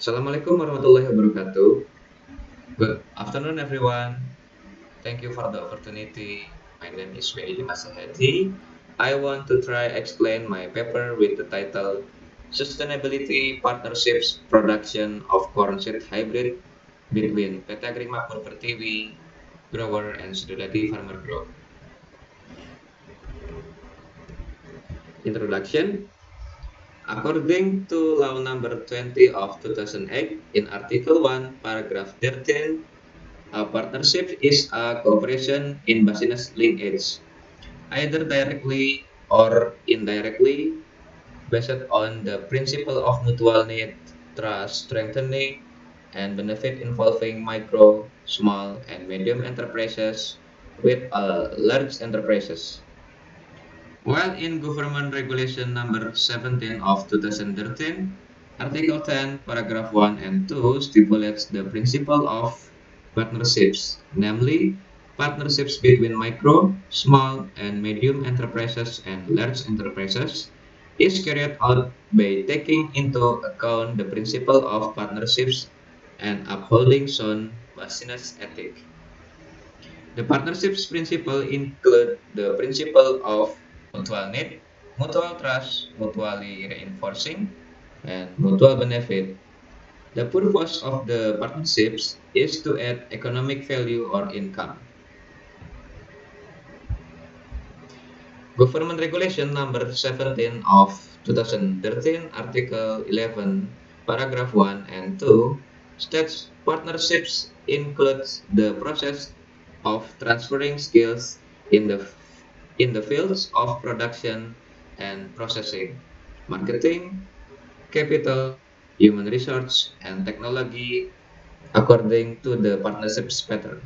Assalamualaikum warahmatullahi wabarakatuh. Good afternoon, everyone. Thank you for the opportunity. My name is Benny Dimasahati. I want to try explain my paper with the title Sustainability Partnerships Production of Corn Seed Hybrid between PT Agri Makmur Pertiwi, Grower, and Sudodadi Farmer Group. Introduction According to Law Number 20 of 2008, in Article 1, Paragraph 13, a partnership is a cooperation in business linkage, either directly or indirectly, based on the principle of mutual need, trust, strengthening, and benefit involving micro, small, and medium enterprises with uh, large enterprises. While in Government Regulation Number 17 of 2013, Article 10, Paragraph 1 and 2 stipulates the principle of partnerships, namely partnerships between micro, small, and medium enterprises and large enterprises is carried out by taking into account the principle of partnerships and upholding sound business ethic. The partnerships principle include the principle of mutual need, mutual trust, mutually reinforcing, and mutual benefit. The purpose of the partnerships is to add economic value or income. Government Regulation Number 17 of 2013, Article 11, Paragraph 1 and 2 states partnerships includes the process of transferring skills in the in the fields of production and processing, marketing, capital, human resource, and technology according to the partnerships pattern.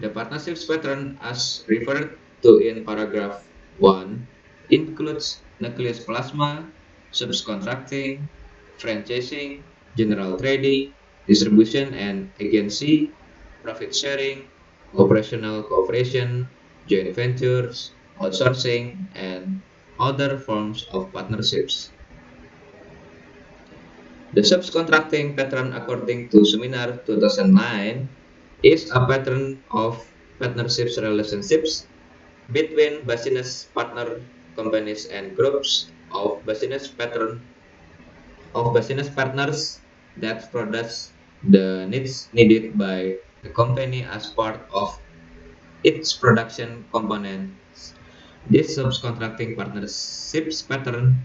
The partnerships pattern as referred to in paragraph 1 includes nucleus plasma, subcontracting, franchising, general trading, distribution and agency, profit sharing, operational cooperation, joint ventures, outsourcing, and other forms of partnerships. The subcontracting pattern according to Seminar 2009 is a pattern of partnerships relationships between business partner companies and groups of business pattern of business partners that produce the needs needed by the company as part of its production components. This subcontracting partnerships pattern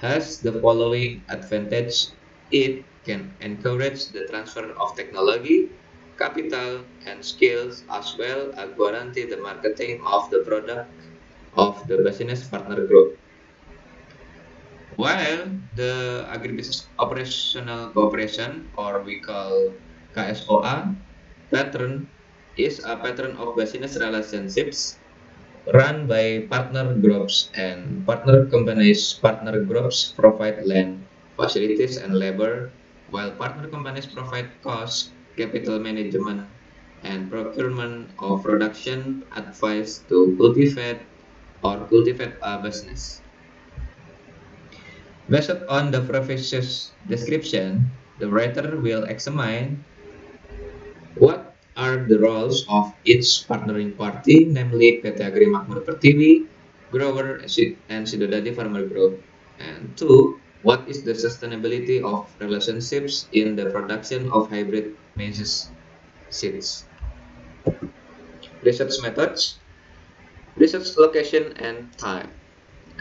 has the following advantage. It can encourage the transfer of technology, capital, and skills as well as guarantee the marketing of the product of the business partner group. While the agribusiness operational cooperation, or we call KSOA, pattern is a pattern of business relationships run by partner groups and partner companies. Partner groups provide land, facilities, and labor, while partner companies provide cost, capital management, and procurement of production advice to cultivate or cultivate a business. Based on the previous description, the writer will examine the roles of each partnering party, namely PT Agri Makmur Pertiwi, Grower, and Sidodadi Farmer Group. And two, what is the sustainability of relationships in the production of hybrid maize seeds? Research methods, research location and time.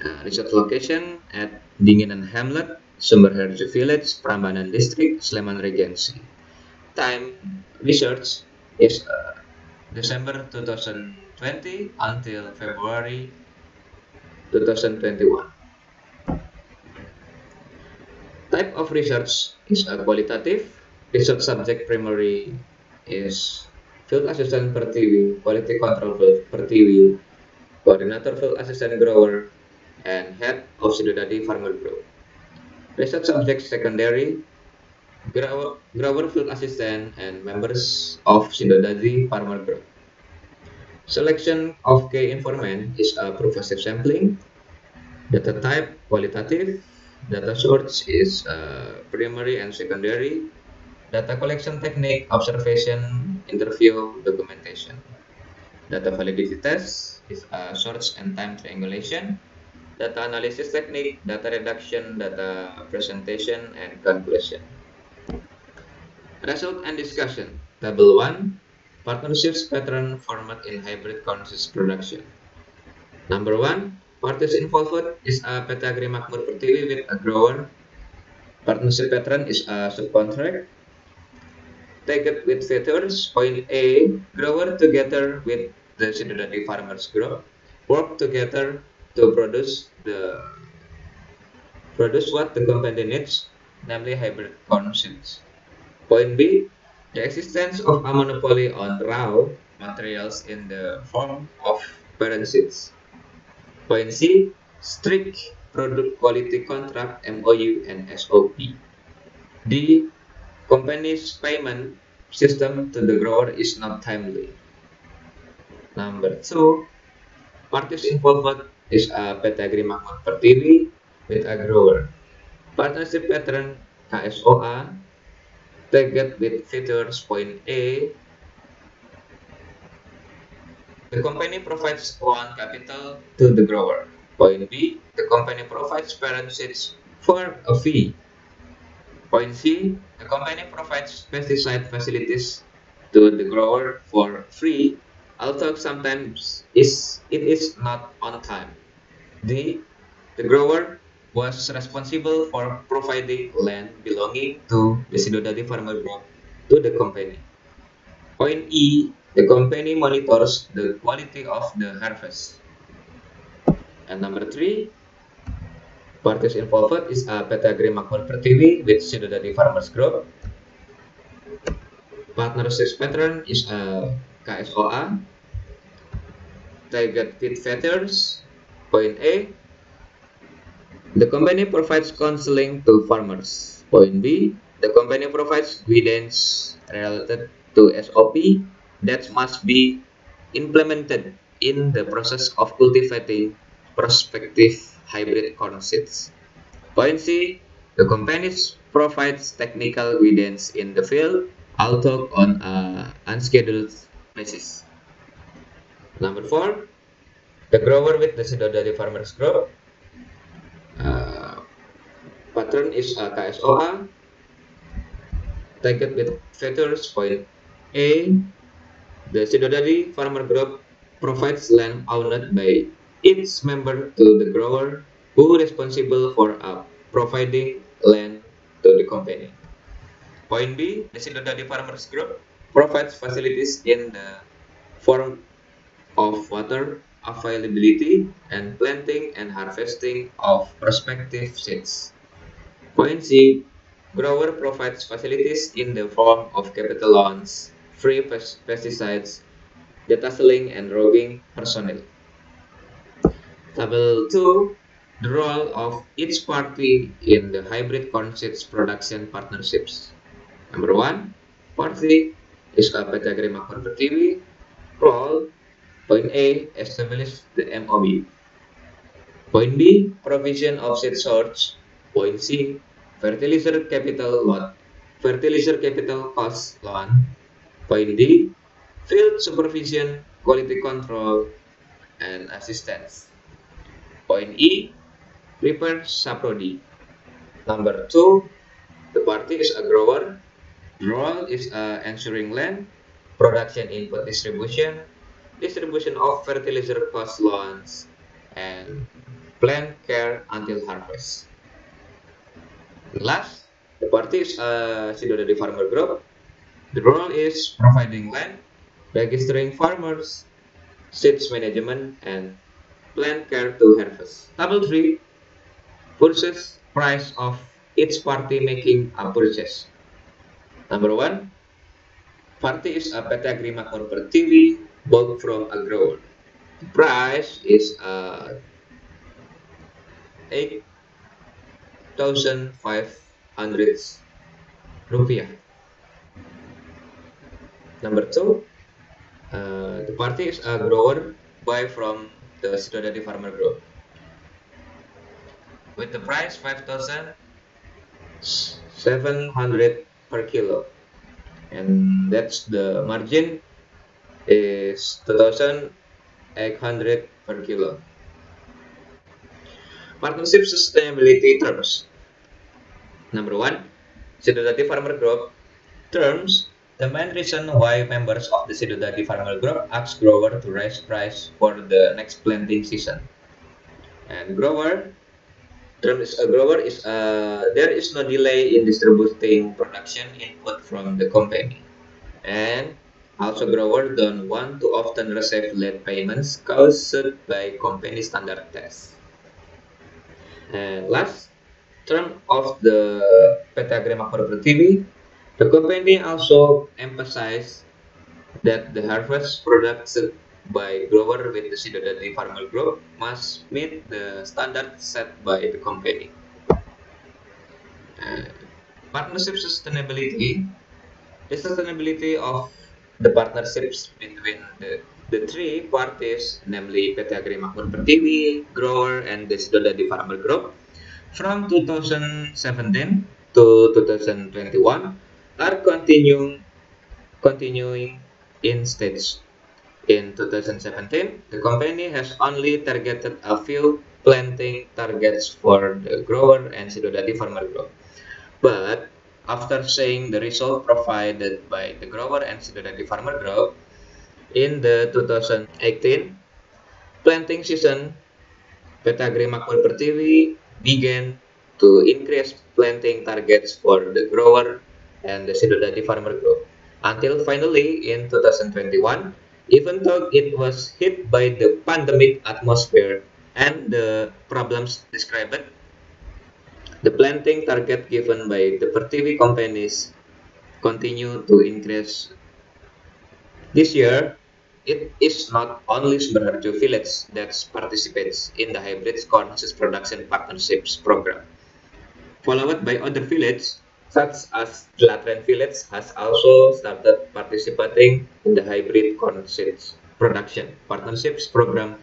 Uh, research location at Dinginan Hamlet, Sumberharjo Village, Prambanan District, Sleman Regency. Time research is uh, December 2020 until February 2021. Type of research is a qualitative. Research subject primary is field assistant Pertiwi, quality control field Pertiwi, coordinator field assistant grower, and head of Sidodadi farmer group. Research subject secondary grower, grower field assistant, and members of Sidodadi Farmer Group. Selection of key informant is a progressive sampling, data type qualitative, Data source is uh, primary and secondary. Data collection technique, observation, interview, documentation. Data validity test is a source and time triangulation. Data analysis technique, data reduction, data presentation, and conclusion. Result and discussion. Table 1. Partnerships pattern format in hybrid consist production. Number 1. Parties involved is a PT Agri Makmur Pertiwi with a grower. Partnership pattern is a subcontract. Take it with features. Point A. Grower together with the Sidodadi farmers group work together to produce the produce what the company needs, namely hybrid corn seeds. Point B. The existence of a monopoly on raw materials in the form of seeds. Point C, strict product quality contract MOU and SOP. D, company's payment system to the grower is not timely. Number two, parties involved is a PT Agreement Pertiwi with a grower. Partnership pattern KSOA target with features point A The company provides one capital to the grower. Point B, the company provides parent seeds for a fee. Point C, the company provides pesticide facilities to the grower for free, although sometimes is, it is not on time. D, the grower was responsible for providing land belonging to the Sidodadi Farmer Group to the company. Point E, the company monitors the quality of the harvest. And number three, parties involved is a PT Agri Makmur Pertiwi with Sidodadi Farmers Group. Partnership pattern is a KSOA. Target fit fetters. Point A. The company provides counseling to farmers. Point B. The company provides guidance related to SOP that must be implemented in the process of cultivating prospective hybrid corn seeds. Point C, the company provides technical guidance in the field, although on an unscheduled basis. Number four, the grower with the Sidodadi Farmers Group. Pattern is a KSOA. Target with features point A, the Sidodadi Farmer Group provides land owned by its member to the grower who responsible for uh, providing land to the company. Point B, the Sidodadi Farmers Group provides facilities in the form of water availability and planting and harvesting of prospective seeds. Point C, grower provides facilities in the form of capital loans free pesticides, data selling, and roving personnel. Table 2. The role of each party in the hybrid corn seeds production partnerships. Number 1. Party is a PT Agri Makmur Pertiwi. Role Point A. Establish the MOB. Point B. Provision of seed source. Point C. Fertilizer capital loan. Fertilizer capital cost loan. Point D, field supervision, quality control, and assistance. Point E, prepare saprodi. Number two, the party is a grower. Role is uh, ensuring land, production input distribution, distribution of fertilizer cost loans, and plant care until harvest. Last, the a uh, Sidodadi Farmer Group the role is providing land, registering farmers, seeds management, and plant care to harvest. Table 3. Purchase price of each party making a purchase. Number 1. Party is a PT Agri Makmur Pertiwi bought from a grower. The price is uh, 8,500 rupiah. Number two, uh, the party is a grower buy from the Sidodadi Farmer Group. with the price 5700 per kilo and that's the margin is 2800 per kilo partnership sustainability terms. Number one Sidodadi Farmer Group terms. The main reason why members of the Sidodadi Farmer Group ask grower to raise price for the next planting season. And grower term is a grower is uh, there is no delay in distributing production input from the company. And also grower don't want to often receive late payments caused by company standard tests and last term of the PT Agrimak TV the company also emphasized that the harvest products by grower with the Sidodadi Farmer Group must meet the standard set by the company. Uh, partnership sustainability, the sustainability of the partnerships between the, the three parties, namely PT Agri Makmur Pertiwi, Grower, and the Sidodadi Farmer Group, from 2017 to 2021 are continuing continuing in stage in 2017, the company has only targeted a few planting targets for the grower and Sidodadi farmer group. But after seeing the result provided by the grower and Sidodadi farmer group, in the 2018 planting season, Petagri Makmur Pertiwi began to increase planting targets for the grower and the Sidodadi farmer group. Until finally in 2021, even though it was hit by the pandemic atmosphere and the problems described, the planting target given by the Pertiwi companies continue to increase. This year, it is not only Sumberharjo village that participates in the hybrid corn production partnerships program, followed by other villages such as Latran Village has also started participating in the hybrid corn production partnerships program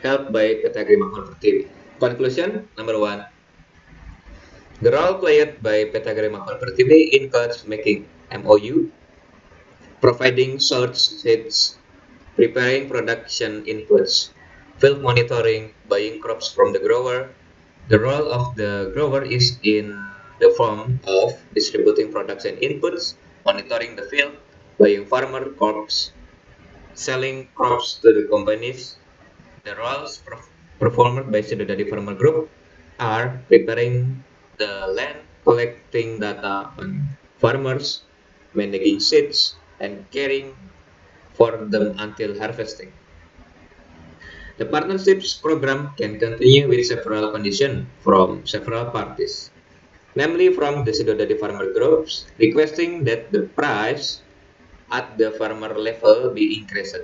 helped by PT Agri Makmur Pertiwi. Conclusion number one. The role played by PT Agri Makmur Pertiwi includes making MOU, providing source seeds, preparing production inputs, field monitoring, buying crops from the grower, the role of the grower is in the form of distributing products and inputs, monitoring the field, buying farmer crops, selling crops to the companies. The roles performed by Sidodadi Farmer Group are preparing the land, collecting data on farmers, managing seeds, and caring for them until harvesting. The partnerships program can continue with several conditions from several parties, namely from the Sidodadi farmer groups requesting that the price at the farmer level be increased,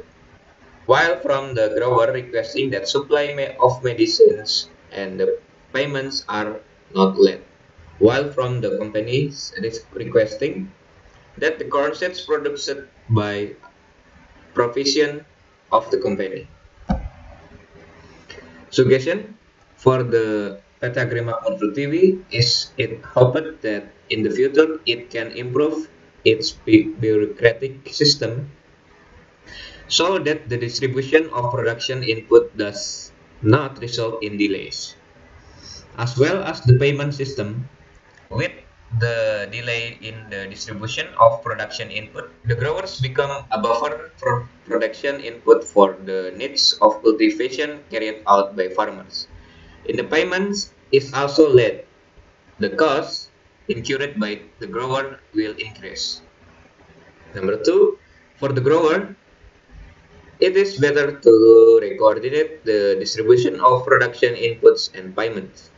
while from the grower requesting that supply of medicines and the payments are not late, while from the companies requesting that the concepts produced by provision of the company. Suggestion for the Petagrama Control TV is it hoped that in the future it can improve its bureaucratic system so that the distribution of production input does not result in delays, as well as the payment system the delay in the distribution of production input, the growers become a buffer for production input for the needs of cultivation carried out by farmers. In the payments is also led. The cost incurred by the grower will increase. Number two, for the grower, it is better to coordinate the distribution of production inputs and payments.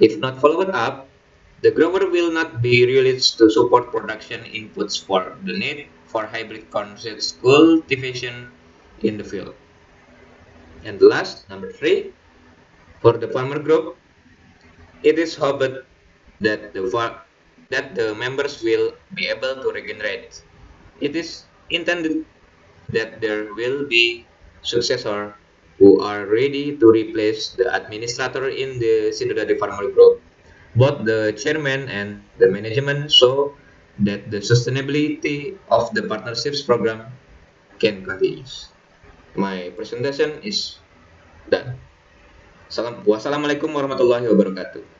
If not followed up, the grower will not be released to support production inputs for the need for hybrid corn seeds cultivation in the field. And last, number three, for the farmer group, it is hoped that the that the members will be able to regenerate. It is intended that there will be successor who are ready to replace the administrator in the Sidodadi Farmer Group, both the chairman and the management, so that the sustainability of the partnerships program can continue. My presentation is done. Salam, wassalamualaikum warahmatullahi wabarakatuh.